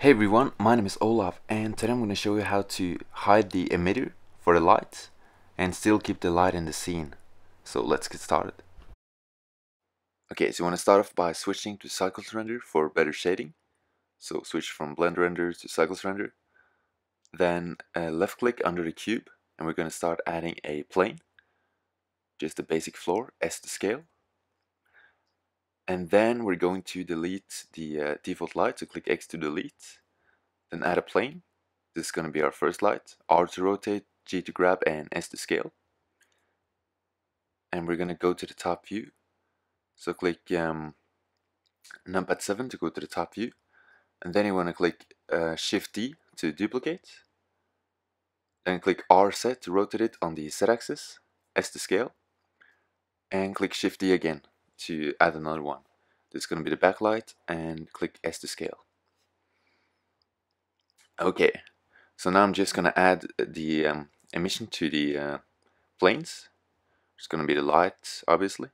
Hey everyone, my name is Olav and today I'm going to show you how to hide the emitter for the light and still keep the light in the scene. So let's get started. Okay, so you want to start off by switching to Cycles Render for better shading. So switch from Blend Render to Cycles Render. Then uh, left click under the cube and we're going to start adding a plane. Just a basic floor, S to scale. And then we're going to delete the uh, default light, so click X to delete. Then add a plane. This is going to be our first light. R to rotate, G to grab, and S to scale. And we're going to go to the top view. So click um, numpad 7 to go to the top view. And then you want to click uh, Shift D to duplicate. Then click R set to rotate it on the Z axis, S to scale. And click Shift D again to add another one. This is going to be the backlight and click S to scale. Okay, so now I'm just going to add the um, emission to the uh, planes. It's going to be the light, obviously.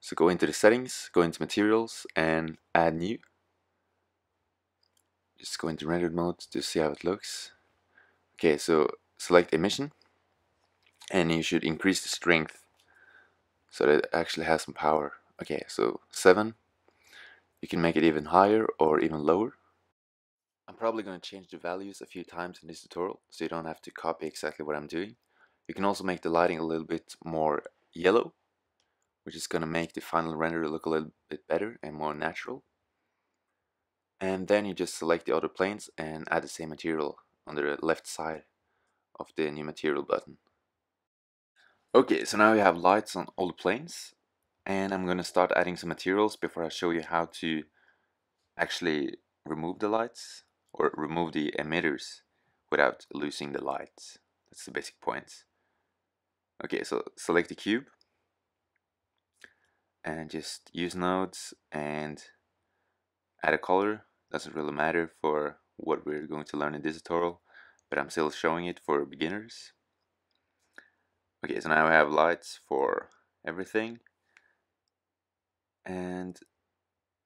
So go into the settings, go into materials and add new. Just go into rendered mode to see how it looks. Okay, so select emission and you should increase the strength so that it actually has some power. Okay, so 7. You can make it even higher or even lower. I'm probably going to change the values a few times in this tutorial, so you don't have to copy exactly what I'm doing. You can also make the lighting a little bit more yellow, which is going to make the final render look a little bit better and more natural. And then you just select the other planes and add the same material on the left side of the new material button. Okay, so now we have lights on all the planes and I'm gonna start adding some materials before I show you how to actually remove the lights or remove the emitters without losing the lights. That's the basic points. Okay, so select the cube and just use nodes and add a color. Doesn't really matter for what we're going to learn in this tutorial, but I'm still showing it for beginners. Okay, so now I have lights for everything and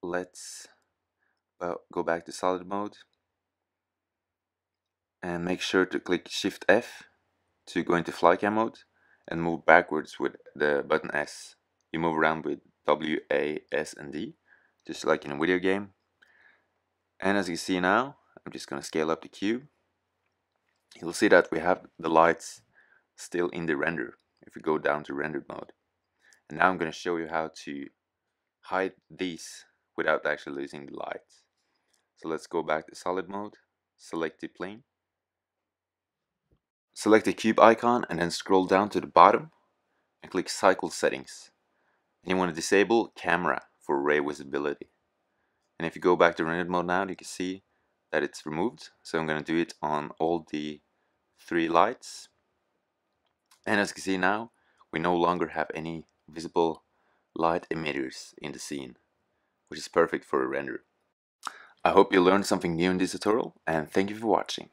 let's go back to solid mode and make sure to click shift F to go into flycam mode and move backwards with the button S. You move around with W, A, S and D just like in a video game. And as you see now I'm just gonna scale up the cube. You'll see that we have the lights still in the render if we go down to rendered mode. And now I'm gonna show you how to hide these without actually losing the light. So let's go back to solid mode, select the plane, select the cube icon and then scroll down to the bottom and click cycle settings. And you want to disable camera for ray visibility. And if you go back to rendered mode now, you can see that it's removed. So I'm going to do it on all the three lights. And as you can see now, we no longer have any visible light emitters in the scene, which is perfect for a render. I hope you learned something new in this tutorial and thank you for watching.